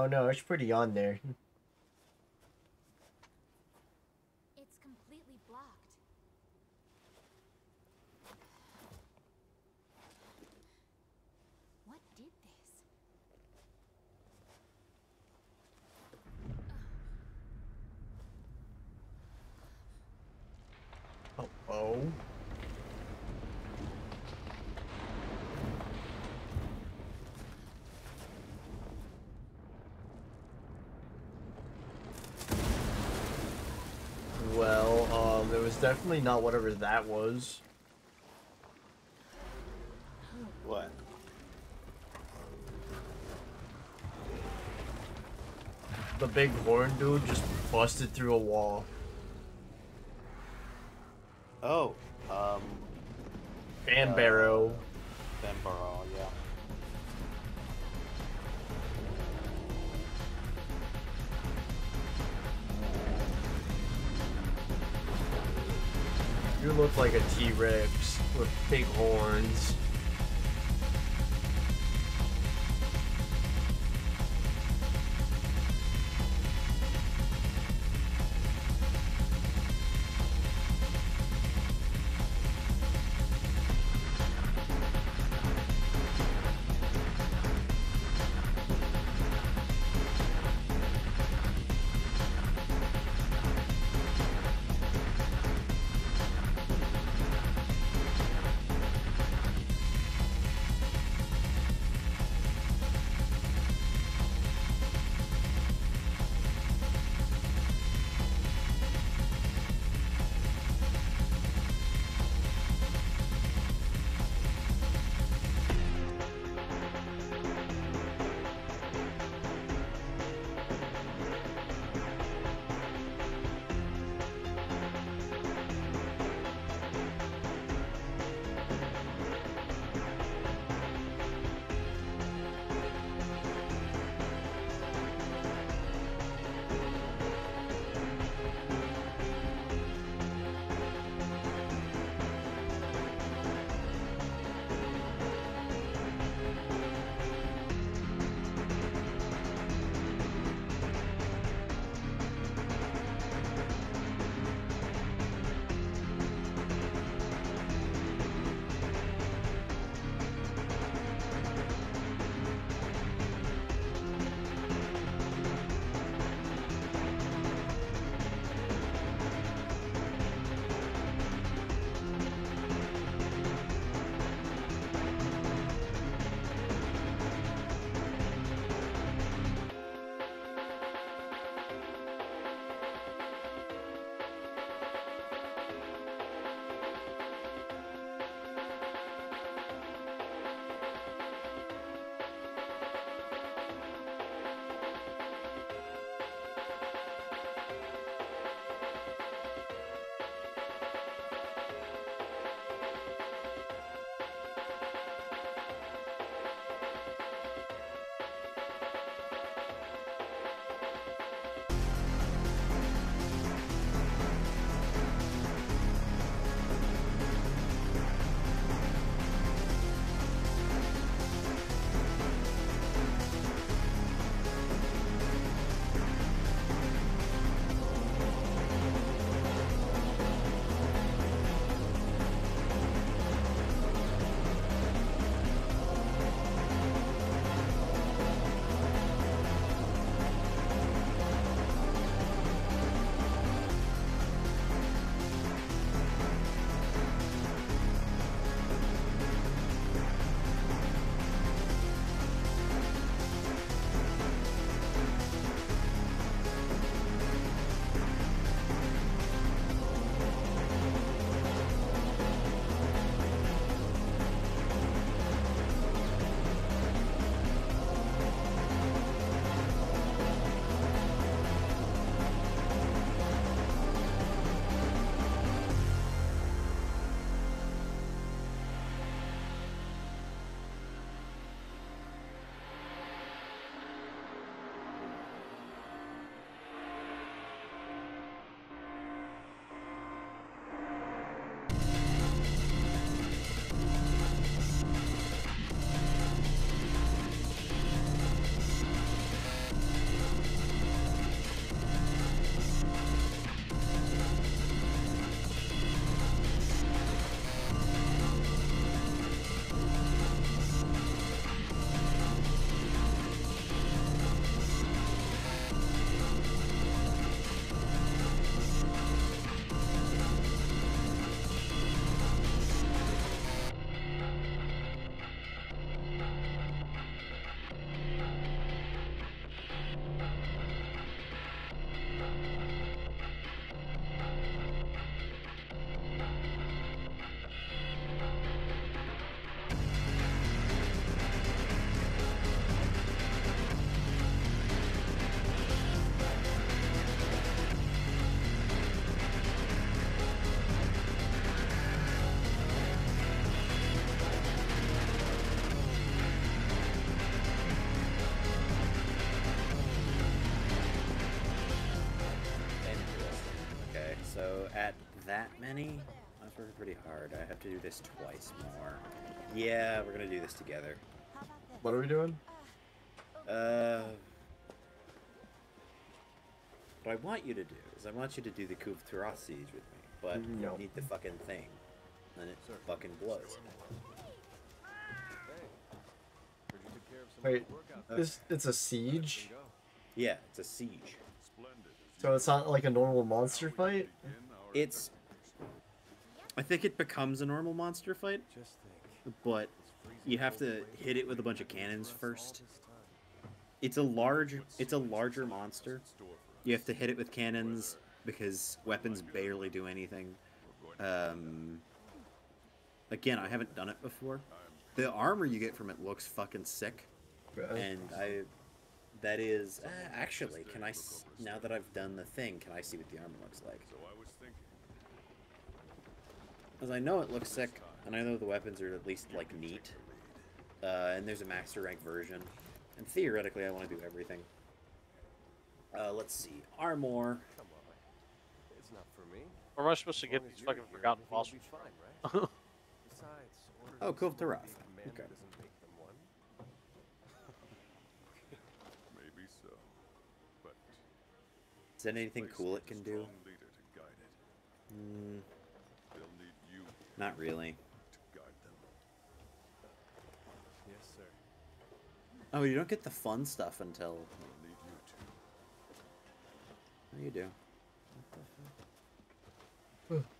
Oh no, it's pretty on there. It's completely blocked. What did this? Oh, oh. Well, um, it was definitely not whatever that was. What? The big horn dude just busted through a wall. Oh, um, And Uh, Barrow. Banbaro, yeah. You look like a T-Rex with big horns. Many. I was working pretty hard. I have to do this twice more. Yeah, we're gonna do this together. How about this? What are we doing? Uh, what I want you to do is I want you to do the Kulve Taroth siege with me, but No. you need the fucking thing, and it fucking blows. Wait, this it's a siege, Yeah, it's a siege. so it's not like a normal monster fight. It's. I think it becomes a normal monster fight, but you have to hit it with a bunch of cannons first. It's a large. It's a larger monster. You have to hit it with cannons because weapons barely do anything. Um, again, I haven't done it before. The armor you get from it looks fucking sick, and I. That is uh, actually. Can I Now that I've done the thing, can I see what the armor looks like? Because I know it looks sick, and I know the weapons are at least like neat. Uh, and there's a master rank version, and theoretically, I want to do everything. Uh, let's see, armor. Come on. It's not for me. Where am I supposed to get long these fucking here, forgotten everything will fossils? fine, right? Besides, Oh, and Kulve stuff Taroth. being commanded Okay. doesn't make them one. Maybe so. But Is there anything cool it can do? strong leader to guide it. Mm, They'll need you not really. to guide them. Yes, sir. Oh, you don't get the fun stuff until. They'll need you to. Oh, you do. What the fuck?